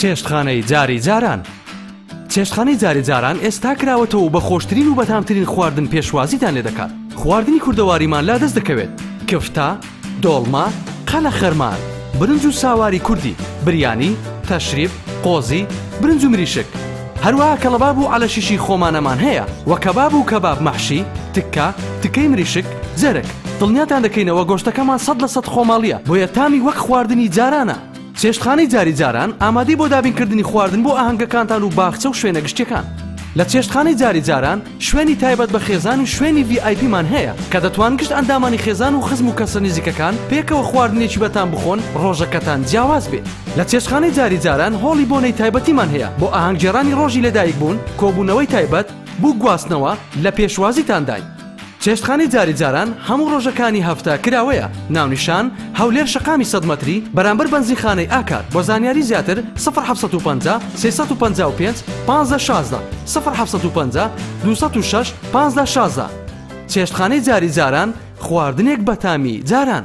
چێشتخانەی جاری جاران چێشتخانەی جاری جاران ئێستا کراوەتەوە و بە خۆشترین و بەتامترین خواردن پێشوازیتان لێ دەکات خواردنی کوردەواریمان لا دەست دەکەوێت کفتە دۆڵما قەلە خەرمان برنج و ساواری کوردی بریانی تەشریف قۆزی برنج و مریشک هەروا کەڵەباب و عەلەشیشی خۆمانەمان هەیە وە کەباب و کەباب مەحشی، تکە، تکەی مریشک، جەرگ. دڵنیاتان دەکەینەوە گۆشتەکەمان سەد لە سەد خۆماڵیە بۆیە تامی وەک خواردنی جارانە. چێشتخانەی جاری جاران ئامادەی بۆ دابین کردنی خواردن بۆ ئاهەنگەکانتان و باخچە و شوێنە گشتیەکان. لە چێشتخانەی جاری جاران. شوێنی تایبەت بە خێزان و شوێنی ڤی ئای پیمان هەیە کە دەتوان گشت ئەندامانی خێزان و خزم و کەسە نزیکەکان پێکەوە خواردنێکی بەتام بخۆن ڕۆژەکەتان جیاواز بێت لە چێشتخانەی جاری جاران هۆڵی بۆنەی تایبەتیمان هەیە بۆ ئاهەنگگێڕانی ڕۆژی لەدایکبوون کۆبوونەوەی تایبەت بو گواستنەوە لە پێشوازیتانداین چێشتخانەی جاری جاران هەموو ڕۆژەکانی هەفتە کراوەیە ناونیشان هەولێر شەقامی سەد مەتری بەرامبەر بەنزینخانەی ئاکار، بۆ زانیاری زیاتر سفر حەڤت سەد و پەنجا سێ سەد و پەنجا و پێنج پانزدە شازدە سفر حەڤت سەد و پەنجا دوو سەد و شەش پانزدە شازدە. چێشتخانەی جاری جاران، خواردنێک بەتامی جاران.